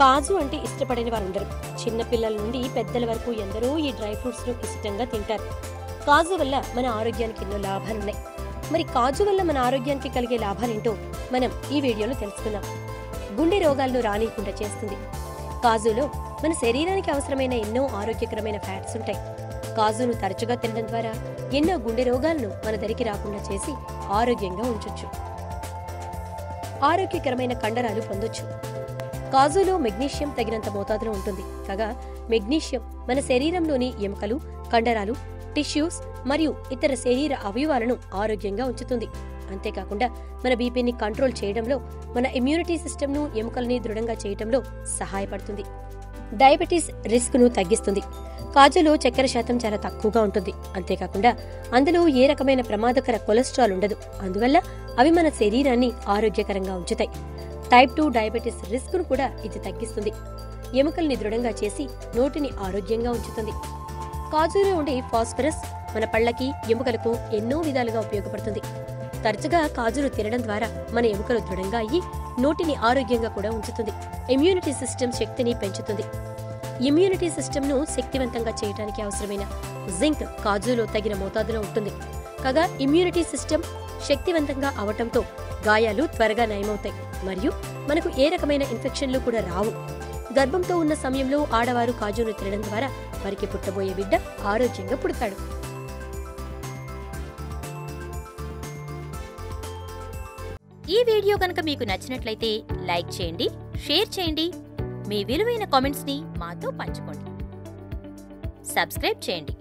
కాజు అంటే ఇష్టపడని వారు ఉండరు చిన్న పిల్లల నుండి పెద్దల వరకు ఎందరో ఈ డ్రై ఫ్రూట్స్ను ఇష్టంగా తింటారు. కాజు వల్ల మన ఆరోగ్యానికి ఎన్నో లాభాలున్నాయి. మరి కాజు వల్ల మన ఆరోగ్యానికి కలిగే లాభాలేంటో మనం ఈ వీడియోలో తెలుసుకుందాం. గుండె రోగాలను రానియకుండా చేస్తుంది. కాజులో మన శరీరానికి అవసరమైన ఎన్నో ఆరోగ్యకరమైన ఫ్యాట్స్ ఉంటాయి. కాజును తరచుగా తినడం ద్వారా ఎన్నో గుండె రోగాలను మన దరికి రాకుండా చేసి ఆరోగ్యంగా ఉంచొచ్చు. ఆరోగ్యకరమైన కండరాలు పొందొచ్చు. కాజులో మెగ్నీషియం తగినంత మోతాదులో ఉంటుంది. కాగా మెగ్నీషియం మన శరీరంలోని ఎముకలు కండరాలు టిష్యూస్ మరియు ఇతర శరీర అవయవాలను ఆరోగ్యంగా ఉంచుతుంది. అంతేకాకుండా మన బీపీని కంట్రోల్ చేయడంలో మన ఇమ్యూనిటీ సిస్టమ్ను ఎముకల్ని దృఢంగా చేయడంలో సహాయపడుతుంది. డయాబెటీస్ రిస్క్ను తగ్గిస్తుంది. కాజులో చక్కెర శాతం చాలా తక్కువగా ఉంటుంది. అంతేకాకుండా అందులో ఏ రకమైన ప్రమాదకర కొలెస్ట్రాల్ ఉండదు. అందువల్ల అవి మన శరీరాన్ని ఆరోగ్యకరంగా ఉంచుతాయి. టైప్ టూ డయాబెటీస్ రిస్క్ను కూడా ఇది తగ్గిస్తుంది. ఎముకల్ని దృఢంగా చేసి నోటిని ఆరోగ్యంగా ఉంచుతుంది. కాజులో ఉండే ఫాస్ఫరస్ మన పళ్ళకి ఎముకలకు ఎన్నో విధాలుగా ఉపయోగపడుతుంది. తరచుగా కాజును తినడం ద్వారా మన ఎముకలు దృఢంగా అయ్యి నోటిని ఆరోగ్యంగా కూడా ఉంచుతుంది. ఇమ్యూనిటీ సిస్టమ్ శక్తిని పెంచుతుంది. ఇమ్యూనిటీ సిస్టమ్ను శక్తివంతంగా చేయడానికి అవసరమైన జింక్ కాజులో తగిన మోతాదులో ఉంటుంది. కాగా ఇమ్యూనిటీ సిస్టమ్ శక్తివంతంగా అవటంతో గాయాలు త్వరగా నయమవుతాయి. మరియు మనకు ఏ రకమైన ఇన్ఫెక్షన్లు కూడా రావు. గర్భంతో ఉన్న సమయంలో ఆడవారు కాజును తినడం ద్వారా వారికి పుట్టబోయే బిడ్డ ఆరోగ్యంగా పుడతాడు. ఈ వీడియో కనుక మీకు నచ్చినట్లయితే లైక్ చేయండి షేర్ చేయండి. మీ విలువైన కామెంట్స్ని మాతో పంచుకోండి. సబ్స్క్రైబ్ చేయండి.